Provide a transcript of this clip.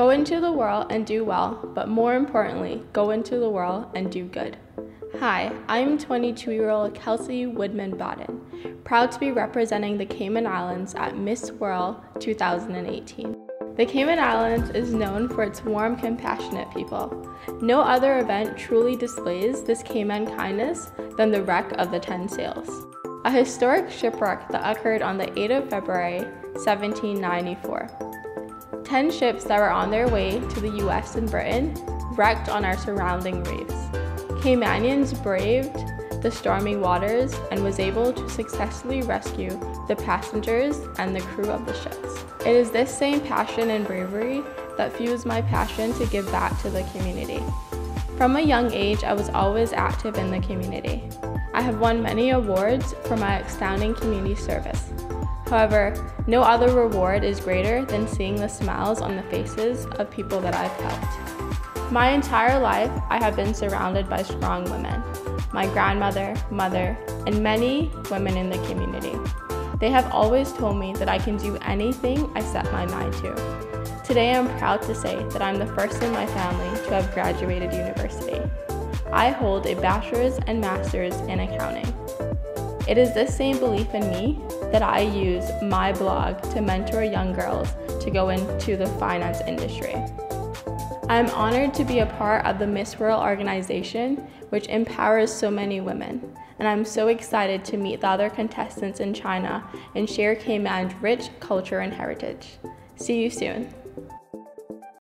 Go into the world and do well, but more importantly, go into the world and do good. Hi, I'm 22 year old Kelsie Woodman Bodden, proud to be representing the Cayman Islands at Miss World 2018. The Cayman Islands is known for its warm, compassionate people. No other event truly displays this Cayman kindness than the wreck of the Ten Sails, a historic shipwreck that occurred on the 8th of February 1794. Ten ships that were on their way to the US and Britain wrecked on our surrounding reefs. Caymanians braved the stormy waters and was able to successfully rescue the passengers and the crew of the ships. It is this same passion and bravery that fuels my passion to give back to the community. From a young age, I was always active in the community. I have won many awards for my outstanding community service. However, no other reward is greater than seeing the smiles on the faces of people that I've helped. My entire life, I have been surrounded by strong women my grandmother, mother, and many women in the community. They have always told me that I can do anything I set my mind to. Today I'm proud to say that I'm the first in my family to have graduated university. I hold a bachelor's and master's in accounting. It is this same belief in me that I use my blog to mentor young girls to go into the finance industry. I'm honored to be a part of the Miss World organization, which empowers so many women. And I'm so excited to meet the other contestants in China and share Cayman's rich culture and heritage. See you soon.